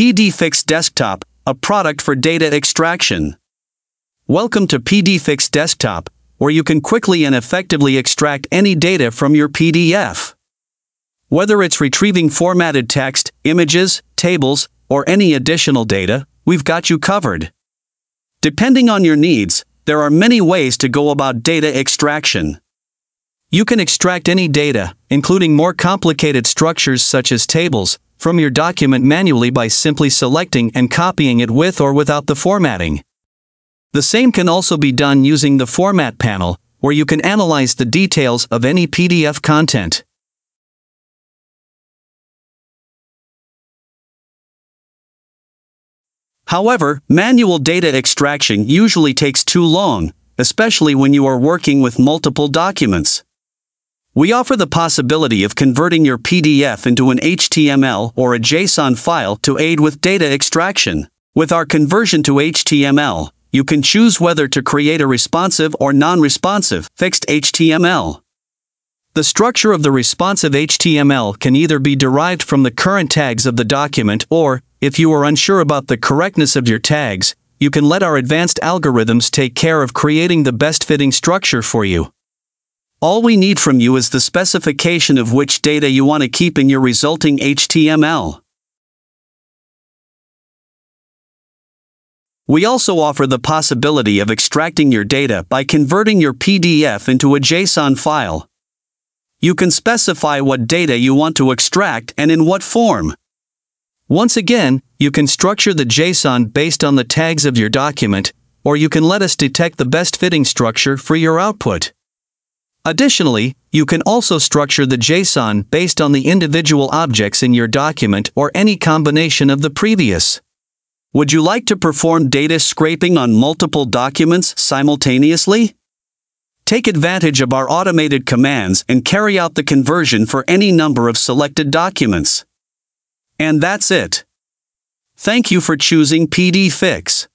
PDFix Desktop, a product for data extraction. Welcome to PDFix Desktop, where you can quickly and effectively extract any data from your PDF. Whether it's retrieving formatted text, images, tables, or any additional data, we've got you covered. Depending on your needs, there are many ways to go about data extraction. You can extract any data, including more complicated structures such as tables, from your document manually by simply selecting and copying it with or without the formatting. The same can also be done using the Format panel, where you can analyze the details of any PDF content. However, manual data extraction usually takes too long, especially when you are working with multiple documents. We offer the possibility of converting your PDF into an HTML or a JSON file to aid with data extraction. With our conversion to HTML, you can choose whether to create a responsive or non-responsive fixed HTML. The structure of the responsive HTML can either be derived from the current tags of the document or, if you are unsure about the correctness of your tags, you can let our advanced algorithms take care of creating the best fitting structure for you. All we need from you is the specification of which data you want to keep in your resulting HTML. We also offer the possibility of extracting your data by converting your PDF into a JSON file. You can specify what data you want to extract and in what form. Once again, you can structure the JSON based on the tags of your document, or you can let us detect the best fitting structure for your output. Additionally, you can also structure the JSON based on the individual objects in your document or any combination of the previous. Would you like to perform data scraping on multiple documents simultaneously? Take advantage of our automated commands and carry out the conversion for any number of selected documents. And that's it. Thank you for choosing PDFix.